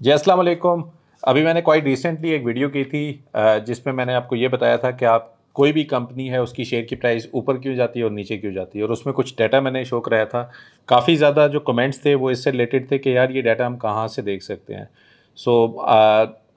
जी, अस्सलाम वालेकुम। अभी मैंने क्वाइट रिसेंटली एक वीडियो की थी जिसमें मैंने आपको ये बताया था कि आप कोई भी कंपनी है, उसकी शेयर की प्राइस ऊपर क्यों जाती है और नीचे क्यों जाती है। और उसमें कुछ डाटा मैंने शो कराया था। काफ़ी ज़्यादा जो कमेंट्स थे, वो इससे रिलेटेड थे कि यार ये डाटा हम कहाँ से देख सकते हैं। सो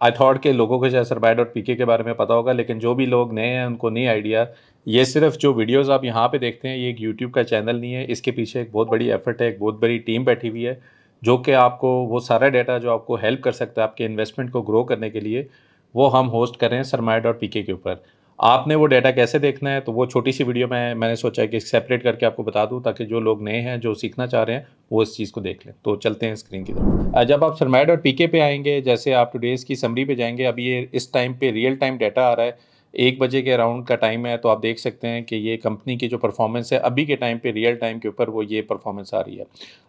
आई थॉट के लोगों को शायद सरबाइड और पीके के बारे में पता होगा, लेकिन जो भी लोग नए हैं, उनको नहीं आइडिया ये सिर्फ़ जो वीडियोज़ आप यहाँ पर देखते हैं, ये एक यूट्यूब का चैनल नहीं है। इसके पीछे एक बहुत बड़ी एफर्ट है, एक बहुत बड़ी टीम बैठी हुई है। जो कि आपको, वो सारा डाटा जो आपको हेल्प कर सकता है आपके इन्वेस्टमेंट को ग्रो करने के लिए, वो हम होस्ट कर रहे हैं सरमाया डॉट पी के ऊपर। आपने वो डाटा कैसे देखना है? तो वो छोटी सी वीडियो में, मैंने सोचा कि सेपरेट करके आपको बता दूँ, ताकि जो लोग नए हैं, जो सीखना चाह रहे हैं, वो इस चीज़ को देख लें। तो चलते हैं स्क्रीन की तरफ़। जब आप सरमाया डॉट पी पे आएँगे, जैसे आप टुडेज़ की समरी पे जाएँगे, अभी ये इस टाइम पे रियल टाइम डाटा आ रहा है एक बजे के अराउंड का टाइम है तो आप देख सकते हैं कि ये कंपनी की जो परफॉर्मेंस है, अभी के टाइम पे, रियल टाइम के ऊपर वो ये परफॉर्मेंस आ रही है।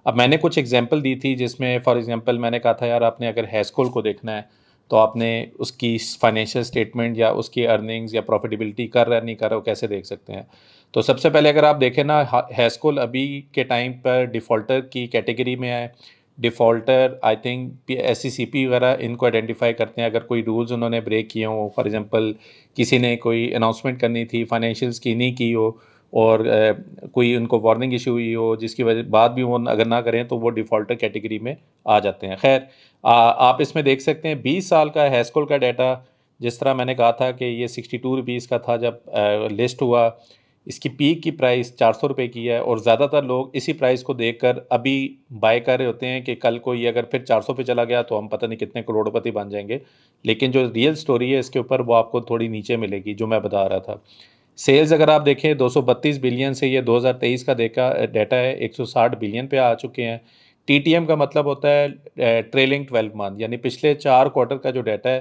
अब मैंने कुछ एग्जांपल दी थी जिसमें, फॉर एग्जांपल, मैंने कहा था, यार, आपने अगर हैस्कोल को देखना है तो आपने उसकी फाइनेंशियल स्टेटमेंट या उसकी अर्निंग्स या प्रॉफिटेबिलिटी कर रहा नहीं कर रहा वो कैसे देख सकते हैं? तो सबसे पहले अगर आप देखें ना हैस्कोल अभी के टाइम पर डिफ़ॉल्टर की कैटेगरी में है defaulter I think S C वगैरह इनको आइडेंटिफाई करते हैं। अगर कोई रूल्स उन्होंने ब्रेक किए हों फॉर एग्जांपल किसी ने कोई अनाउंसमेंट करनी थी फाइनेंशियल की नहीं की हो और आ, कोई उनको वार्निंग इशू हुई हो जिसकी वजह बाद भी वो अगर ना करें तो वो डिफ़ॉल्टर कैटेगरी में आ जाते हैं। खैर आप इसमें देख सकते हैं बीस साल का हैस्कोल का डाटा जिस तरह मैंने कहा था कि ये सिक्सटी टू का था जब आ, लिस्ट हुआ इसकी पीक की प्राइस चार सौ रुपये की है और ज़्यादातर लोग इसी प्राइस को देखकर अभी बाय कर रहे होते हैं कि कल को ये अगर फिर चार सौ पे चला गया तो हम पता नहीं कितने करोड़पति बन जाएँगे। लेकिन जो रियल स्टोरी है इसके ऊपर वो आपको थोड़ी नीचे मिलेगी, जो मैं बता रहा था। सेल्स अगर आप देखें 232 बिलियन से ये 2023 का देखा डाटा है 160 बिलियन पे आ चुके हैं। टीटीएम का मतलब होता है ट्रेलिंग ट्वेल्व मंथ यानी पिछले चार क्वार्टर का जो डाटा है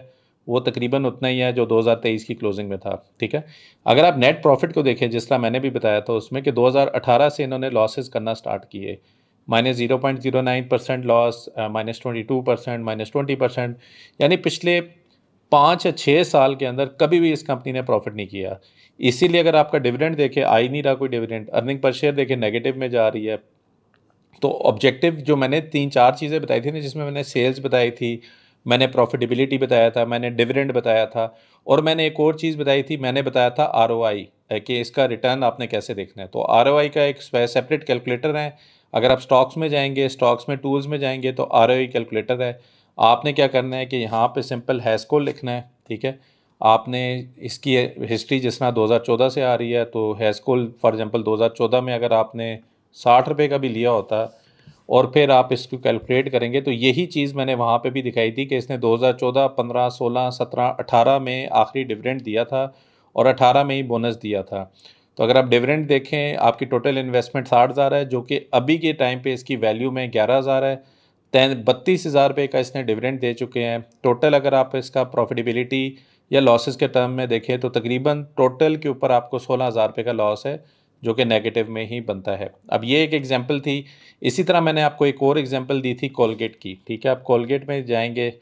वो तकरीबन उतना ही है जो 2023 की क्लोजिंग में था, ठीक है? अगर आप नेट प्रॉफिट को देखें जिस तरह मैंने भी बताया था उसमें कि 2018 से इन्होंने लॉसेस करना स्टार्ट किए। Minus zero point zero nine percent loss minus twenty two percent, minus twenty percent, यानी पिछले पाँच या छः साल के अंदर कभी भी इस कंपनी ने प्रॉफिट नहीं किया। इसीलिए अगर आपका डिविडेंड देखे, आ ही नहीं रहा कोई डिविडेंड अर्निंग पर शेयर देखे नेगेटिव में जा रही है। तो ऑब्जेक्टिव जो मैंने तीन चार चीज़ें बताई थी ना, जिसमें मैंने सेल्स बताई थी मैंने प्रॉफिटेबिलिटी बताया था, मैंने डिविडेंड बताया था और मैंने एक और चीज़ बताई थी, मैंने बताया था आरओआई कि इसका रिटर्न आपने कैसे देखना है। तो आरओआई का एक सेपरेट कैलकुलेटर है। अगर आप स्टॉक्स में जाएँगे स्टॉक्स में टूल्स में जाएँगे तो आरओआई कैलकुलेटर है। आपने क्या करना है कि यहाँ पे सिंपल हैस्को लिखना है, ठीक है? आपने इसकी हिस्ट्री जिस तरह 2014 से आ रही है तो हैस्कोल फॉर एग्जांपल 2014 में अगर आपने साठ रुपये का भी लिया होता और फिर आप इसको कैलकुलेट करेंगे तो यही चीज़ मैंने वहाँ पे भी दिखाई थी कि इसने 2014, 15, 16, 17, 18 में आखिरी डिविडेंड दिया था और 18 में ही बोनस दिया था। तो अगर आप डिविडेंड देखें आपकी टोटल इन्वेस्टमेंट साठ हज़ार है जो कि अभी के टाइम पे इसकी वैल्यू में ग्यारह हज़ार है। तैन बत्तीस हज़ार रुपये का इसने डिविडेंड दे चुके हैं। टोटल अगर आप इसका प्रॉफिटेबिलिटी या लॉसेस के टर्म में देखें तो तकरीबन टोटल के ऊपर आपको सोलह हज़ार रुपये का लॉस है। जो कि नेगेटिव में ही बनता है। अब ये एक एग्जांपल थी। इसी तरह मैंने आपको एक और एग्जांपल दी थी कोलगेट की, ठीक है? आप कोलगेट में जाएँगे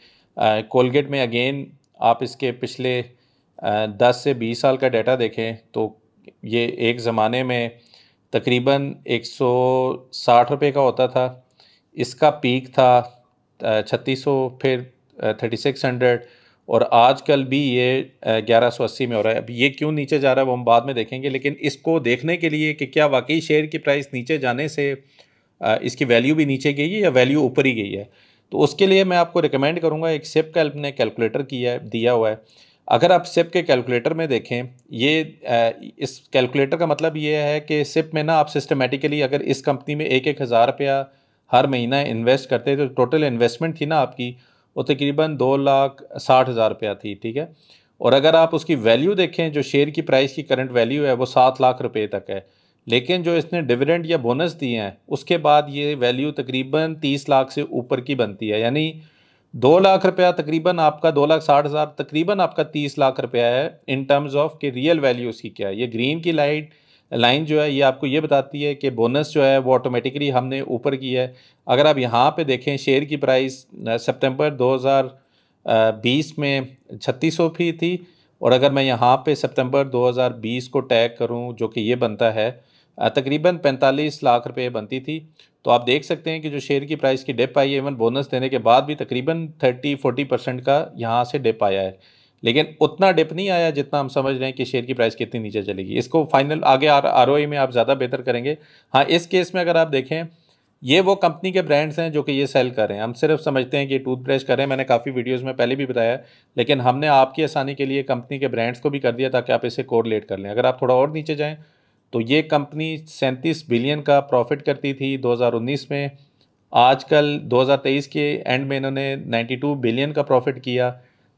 कोलगेट में अगेन आप इसके पिछले दस से बीस साल का डाटा देखें तो ये एक ज़माने में तकरीबन एक सौ साठ रुपये का होता था। इसका पीक था छत्तीस सौ, फिर थर्टी सिक्स हंड्रेड और आजकल भी ये ग्यारह सौ अस्सी में हो रहा है। अब ये क्यों नीचे जा रहा है वो हम बाद में देखेंगे, लेकिन इसको देखने के लिए कि क्या वाकई शेयर की प्राइस नीचे जाने से इसकी वैल्यू भी नीचे गई है या वैल्यू ऊपर ही गई है? तो उसके लिए मैं आपको रिकमेंड करूँगा, एक सिप का ने कैलकुलेटर किया है, दिया हुआ है। अगर आप सिप के कैलकुलेटर में देखें, ये इस कैलकुलेटर का मतलब ये है कि सिप में ना आप सिस्टमेटिकली अगर इस कंपनी में एक एक हज़ार रुपया हर महीना इन्वेस्ट करते तो टोटल इन्वेस्टमेंट थी ना आपकी वो तकरीबन दो लाख साठ हज़ार रुपया थी, ठीक है? और अगर आप उसकी वैल्यू देखें, जो शेयर की प्राइस की करंट वैल्यू है, वो सात लाख रुपए तक है। लेकिन जो इसने डिविडेंड या बोनस दिए हैं, उसके बाद ये वैल्यू तकरीबन तीस लाख से ऊपर की बनती है। यानी दो लाख रुपया तकरीबन आपका, दो लाख साठ हज़ार तकरीबन आपका तीस लाख रुपया है इन टर्म्स ऑफ़ कि रियल वैल्यू उसकी क्या है। ये ग्रीन की लाइट लाइन जो है, ये आपको ये बताती है कि बोनस जो है, वो ऑटोमेटिकली हमने ऊपर की है। अगर आप यहाँ पे देखें शेयर की प्राइस सितंबर 2020 में छत्तीस सौ फ़ी थी और अगर मैं यहाँ पे सितंबर 2020 को टैग करूँ, जो कि ये बनता है तकरीबन 45 लाख रुपए बनती थी तो आप देख सकते हैं कि जो शेयर की प्राइस की डिप आई है इवन बोनस देने के बाद भी तकरीबन थर्टी फोर्टी परसेंट का यहाँ से डिप आया है। लेकिन उतना डिप नहीं आया जितना हम समझ रहे हैं कि शेयर की प्राइस कितनी नीचे चलेगी। इसको फाइनल आगे आर आर में आप ज़्यादा बेहतर करेंगे। हाँ इस केस में अगर आप देखें, ये वो कंपनी के ब्रांड्स हैं जो कि ये सेल कर रहे हैं। हम सिर्फ़ समझते हैं कि टूथब्रश कर रहे हैं। मैंने काफ़ी वीडियोस में पहले भी बताया लेकिन हमने आपकी आसानी के लिए कंपनी के ब्रांड्स को भी कर दिया ताकि आप इसे कोरिलेट कर लें। अगर आप थोड़ा और नीचे जाएँ तो ये कंपनी सैंतीस बिलियन का प्रॉफिट करती थी 2019 में। आजकल 2023 के एंड में इन्होंने 92 बिलियन का प्रॉफिट किया।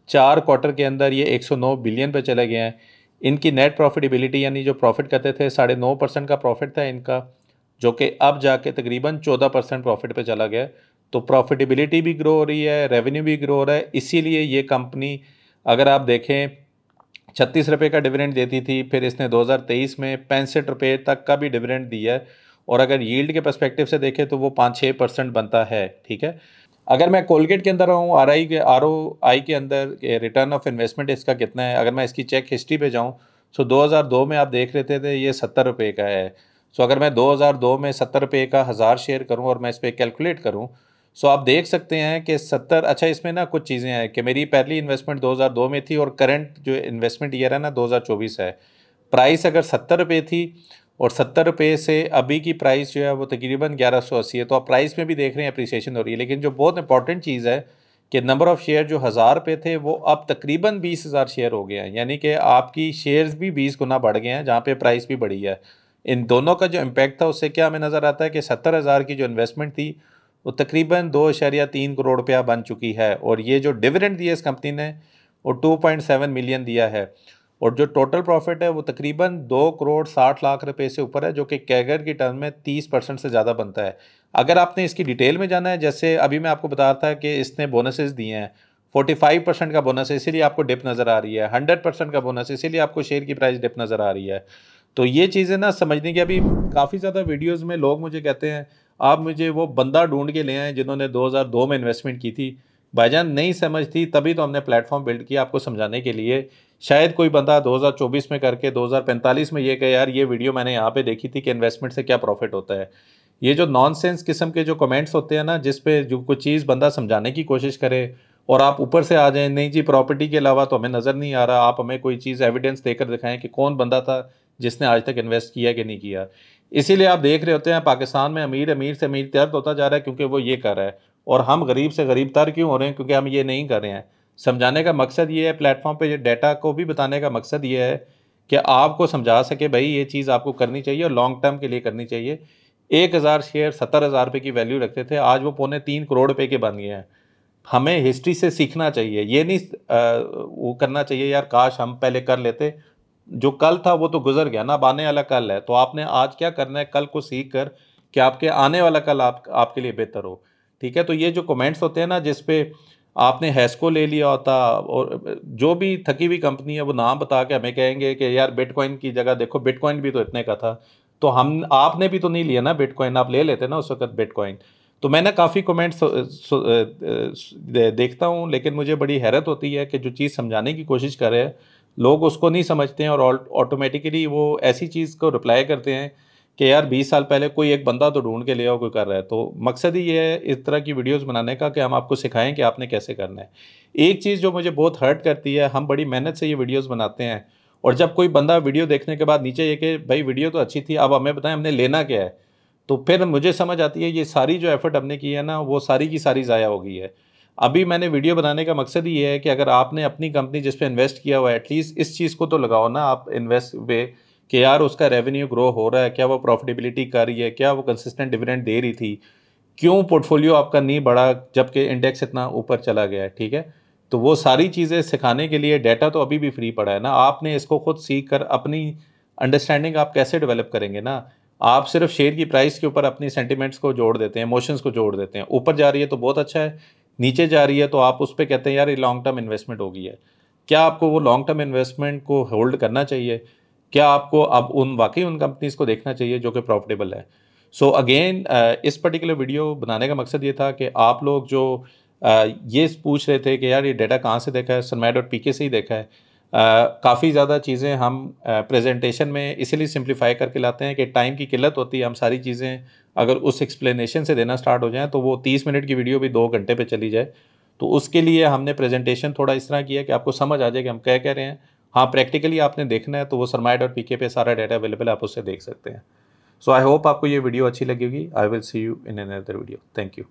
चार क्वार्टर के अंदर ये 109 बिलियन पे चले गए हैं। इनकी नेट प्रॉफिटेबिलिटी यानी जो प्रॉफिट करते थे, साढ़े नौ परसेंट का प्रॉफिट था इनका, जो कि अब जाके तकरीबन चौदह परसेंट प्रॉफिट पे चला गया। तो प्रॉफिटेबिलिटी भी ग्रो हो रही है रेवेन्यू भी ग्रो हो रहा है, इसीलिए ये कंपनी अगर आप देखें, छत्तीस रुपये का डिविडेंड देती थी, फिर इसने 2023 में पैंसठ रुपये तक का भी डिविडेंड दिया है। और अगर यील्ड के परस्पेक्टिव से देखें तो वो पाँच छः परसेंट बनता है, ठीक है? अगर मैं कोलगेट के अंदर हूँ आर आई के आर ओ आई के अंदर रिटर्न ऑफ़ इन्वेस्टमेंट इसका कितना है? अगर मैं इसकी चेक हिस्ट्री पे जाऊँ सो 2002 में आप देख रहे थे, थे ये सत्तर रुपये का है। सो अगर मैं 2002 में सत्तर रुपये का हज़ार शेयर करूँ और मैं इस पर कैलकुलेट करूँ सो आप देख सकते हैं कि सत्तर अच्छा इसमें ना कुछ चीज़ें हैं कि मेरी पहली इन्वेस्टमेंट 2002 में थी और करंट जो इन्वेस्टमेंट ईयर है ना 2024 है। प्राइस अगर सत्तर रुपये थी और सत्तर रुपये से अभी की प्राइस जो है वो तकरीबन ग्यारह सौ अस्सी है। तो आप प्राइस में भी देख रहे हैं अप्रिसिएशन हो रही है। लेकिन जो बहुत इंपॉर्टेंट चीज़ है कि नंबर ऑफ़ शेयर जो हज़ार रुपये थे, वो अब तकरीबन बीस हज़ार शेयर हो गए हैं। यानी कि आपकी शेयर्स भी बीस गुना बढ़ गए हैं, जहाँ पे प्राइस भी बढ़ी है। इन दोनों का जो इम्पेक्ट था, उससे क्या हमें नज़र आता है कि सत्तर हज़ार की जो इन्वेस्टमेंट थी, वो तकरीबन दो अशरिया तीन करोड़ रुपया बन चुकी है। और ये जो डिविडेंड दिया इस कंपनी ने, वो टू पॉइंट सेवन मिलियन दिया है। और जो टोटल प्रॉफिट है वो तकरीबन दो करोड़ साठ लाख रुपए से ऊपर है, जो कि कैगर की टर्म में तीस परसेंट से ज़्यादा बनता है। अगर आपने इसकी डिटेल में जाना है, जैसे अभी मैं आपको बता रहा था कि इसने बोनसेस दिए हैं फोर्टी फाइव परसेंट का बोनस इसीलिए आपको डिप नज़र आ रही है हंड्रेड परसेंट का बोनस इसीलिए आपको शेयर की प्राइस डिप नज़र आ रही है। तो ये चीज़ें ना समझने की अभी काफ़ी ज़्यादा वीडियोज़ में लोग मुझे कहते हैं, आप मुझे वो बंदा ढूंढ के ले आए जिन्होंने 2002 में इन्वेस्टमेंट की थी। भाईजान, नहीं समझ थी, तभी तो हमने प्लेटफॉर्म बिल्ड किया आपको समझाने के लिए। शायद कोई बंदा 2024 में करके 2045 में ये कहे, यार, ये वीडियो मैंने यहाँ पे देखी थी कि इन्वेस्टमेंट से क्या प्रॉफिट होता है। ये जो नॉनसेंस किस्म के जो कमेंट्स होते हैं ना, जिस पे जो कुछ चीज़ बंदा समझाने की कोशिश करे और आप ऊपर से आ जाएँ, नहीं जी प्रॉपर्टी के अलावा तो हमें नज़र नहीं आ रहा, आप हमें कोई चीज़ एविडेंस देकर दिखाएँ कि कौन बंदा था जिसने आज तक इन्वेस्ट किया कि नहीं किया। इसीलिए आप देख रहे होते हैं, पाकिस्तान में अमीर अमीर से अमीर तर्द होता जा रहा है क्योंकि वो ये कर रहा है। और हम गरीब से गरीब तर क्यों हो रहे हैं? क्योंकि हम ये नहीं कर रहे हैं। समझाने का मकसद ये है प्लेटफॉर्म पे डेटा को भी बताने का मकसद ये है कि आपको समझा सके भाई ये चीज़ आपको करनी चाहिए और लॉन्ग टर्म के लिए करनी चाहिए। एक हज़ार शेयर सत्तर हज़ार रुपये की वैल्यू रखते थे आज वो पौने तीन करोड़ रुपये के बन गए हैं। हमें हिस्ट्री से सीखना चाहिए ये नहीं आ, वो करना चाहिए यार काश हम पहले कर लेते। जो कल था वो तो गुजर गया ना अब आने वाला कल है। तो आपने आज क्या करना है कल को सीख कर कि आपके आने वाला कल आप आपके लिए बेहतर हो। ठीक है तो ये जो कमेंट्स होते हैं ना जिस पे आपने हैस्को ले लिया होता और जो भी थकी हुई कंपनी है वो नाम बता के हमें कहेंगे कि यार बिटकॉइन की जगह देखो बिटकॉइन भी तो इतने का था। तो हम, आपने भी तो नहीं लिया ना बिटकॉइन आप ले लेते ना उस वक्त बिटकॉइन तो मैं ना काफ़ी कमेंट्स देखता हूँ, लेकिन मुझे बड़ी हैरत होती है कि जो चीज़ समझाने की कोशिश कर लोग उसको नहीं समझते हैं और ऑटोमेटिकली वो ऐसी चीज़ को रिप्लाई करते हैं कि यार बीस साल पहले कोई एक बंदा तो ढूंढ के ले आओ, कोई कर रहा है। तो मकसद ही ये है इस तरह की वीडियोस बनाने का कि हम आपको सिखाएँ कि आपने कैसे करना है। एक चीज़ जो मुझे बहुत हर्ट करती है, हम बड़ी मेहनत से ये वीडियोस बनाते हैं और जब कोई बंदा वीडियो देखने के बाद नीचे ये कि भाई वीडियो तो अच्छी थी, अब हमें बताएँ हमने लेना क्या है? तो फिर मुझे समझ आती है ये सारी जो एफर्ट हमने की है ना, वो सारी की सारी ज़ाया हो गई है। अभी मैंने वीडियो बनाने का मकसद ये है कि अगर आपने अपनी कंपनी जिस पे इन्वेस्ट किया हुआ है, एटलीस्ट इस चीज़ को तो लगाओ ना, आप इन्वेस्ट वे कि यार उसका रेवेन्यू ग्रो हो रहा है, क्या वो प्रॉफिटेबिलिटी कर रही है, क्या वो कंसिस्टेंट डिविडेंड दे रही थी? क्यों पोर्टफोलियो आपका नहीं बढ़ा जबकि इंडेक्स इतना ऊपर चला गया है, ठीक है? तो वो सारी चीज़ें सिखाने के लिए डाटा तो अभी भी फ्री पड़ा है ना। आपने इसको खुद सीख कर अपनी अंडरस्टैंडिंग आप कैसे डेवलप करेंगे ना? आप सिर्फ़ शेयर की प्राइस के ऊपर अपनी सेंटिमेंट्स को जोड़ देते हैं इमोशंस को जोड़ देते हैं। ऊपर जा रही है तो बहुत अच्छा है, नीचे जा रही है तो आप उस पर कहते हैं, यार, ये लॉन्ग टर्म इन्वेस्टमेंट होगी है। क्या आपको वो लॉन्ग टर्म इन्वेस्टमेंट को होल्ड करना चाहिए? क्या आपको अब उन, वाकई उन कंपनीज़ को देखना चाहिए जो कि प्रॉफिटेबल है? सो so अगेन इस पर्टिकुलर वीडियो बनाने का मकसद ये था कि आप लोग जो ये पूछ रहे थे कि यार ये डेटा कहाँ से देखा है? सनमैड और पीके से ही देखा है। काफ़ी ज़्यादा चीज़ें हम प्रेजेंटेशन में इसीलिए सिंप्लीफाई करके लाते हैं कि टाइम की किल्लत होती है। हम सारी चीज़ें अगर उस एक्सप्लेनेशन से देना स्टार्ट हो जाए तो वो तीस मिनट की वीडियो भी दो घंटे पर चली जाए। तो उसके लिए हमने प्रेजेंटेशन थोड़ा इस तरह किया कि आपको समझ आ जाए कि हम क्या कह रहे हैं। हाँ प्रैक्टिकली आपने देखना है तो वो सरमाया डॉट पी के पे सारा डाटा अवेलेबल आप उससे देख सकते हैं। सो आई होप आपको ये वीडियो अच्छी लगेगी I will see you in another video thank you